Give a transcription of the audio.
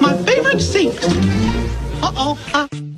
my favorite seat. Uh-oh. Uh